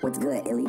What's good, Illy?